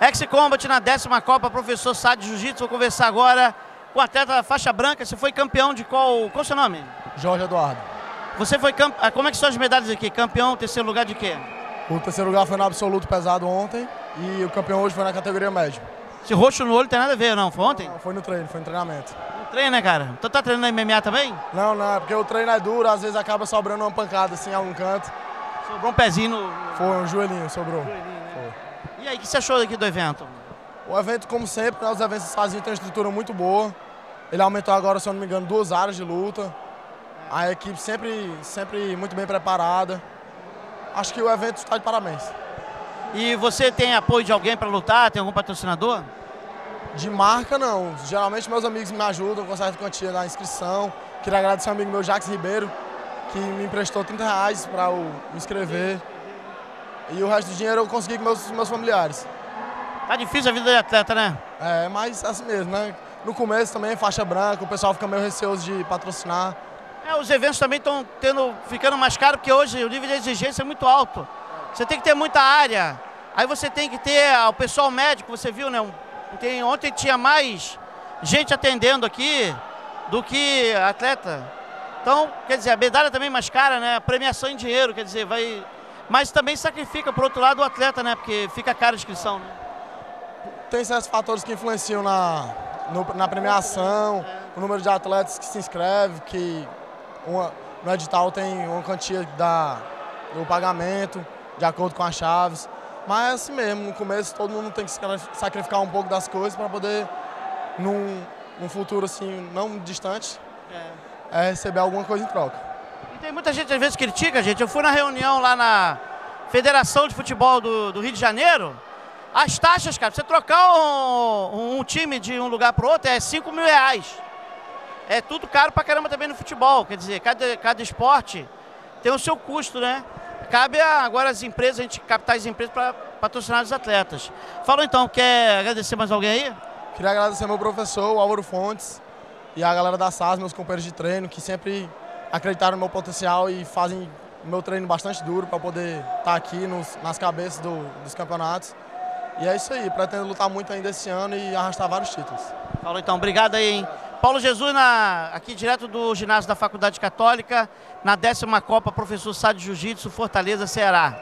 Ex-Combat na décima Copa, professor Sá de Jiu-Jitsu. Vou conversar agora com o atleta da faixa branca. Você foi campeão de qual. Qual é o seu nome? Jorge Eduardo. Você foi campeão. Como é que são as medalhas aqui? Campeão, terceiro lugar de quê? O terceiro lugar foi no absoluto pesado ontem e o campeão hoje foi na categoria médio. Esse roxo no olho tem nada a ver, não? Foi ontem? Não, foi no treino, foi no treinamento. No treino, né, cara? Tu tá treinando MMA também? Não, não, é porque o treino é duro, às vezes acaba sobrando uma pancada assim em algum canto. Sobrou um pezinho no. Foi um joelhinho, sobrou. Joelhinho, né? E aí, o que você achou aqui do evento? O evento, como sempre, né, os eventos sozinhos têm uma estrutura muito boa. Ele aumentou agora, se eu não me engano, duas áreas de luta. A equipe sempre, sempre muito bem preparada. Acho que o evento está de parabéns. E você tem apoio de alguém para lutar? Tem algum patrocinador? De marca, não. Geralmente meus amigos me ajudam com certa quantia da inscrição. Queria agradecer ao amigo meu, Jax Ribeiro, que me emprestou 30 reais para me inscrever. E o resto do dinheiro eu consegui com meus, meus familiares. Tá difícil a vida de atleta, né? É, mas assim mesmo, né? No começo também, faixa branca, o pessoal fica meio receoso de patrocinar. É, os eventos também estão ficando mais caros, porque hoje o nível de exigência é muito alto. Você tem que ter muita área. Aí você tem que ter o pessoal médico, você viu, né? Tem, ontem tinha mais gente atendendo aqui do que atleta. Então, quer dizer, a medalha também é mais cara, né? A premiação em dinheiro, quer dizer, vai. Mas também sacrifica, por outro lado, o atleta, né? Porque fica cara a inscrição, né? Tem certos fatores que influenciam na, no, na premiação, o número de atletas que se inscreve, que uma, no edital tem uma quantia da, do pagamento, de acordo com as chaves. Mas é assim mesmo, no começo todo mundo tem que sacrificar um pouco das coisas para poder, num, num futuro assim, não distante, é. é receber alguma coisa em troca. Tem muita gente às vezes critica, gente. Eu fui na reunião lá na Federação de Futebol do, do Rio de Janeiro. As taxas, cara, você trocar um, um time de um lugar para outro é 5 mil reais. É tudo caro pra caramba também no futebol. Quer dizer, cada, cada esporte tem o seu custo, né? Cabe agora as empresas, a gente captar as empresas para patrocinar os atletas. Falou então, quer agradecer mais alguém aí? Queria agradecer meu professor, Álvaro Fontes, e a galera da SAS, meus companheiros de treino, que sempre acreditaram no meu potencial e fazem o meu treino bastante duro para poder estar tá aqui nos, nas cabeças do, dos campeonatos. E é isso aí, pretendo lutar muito ainda esse ano e arrastar vários títulos. Falou então, obrigado aí, hein? Paulo Jesus, na, aqui direto do ginásio da Faculdade Católica, na décima Copa Professor Sá de Jiu-Jitsu, Fortaleza, Ceará.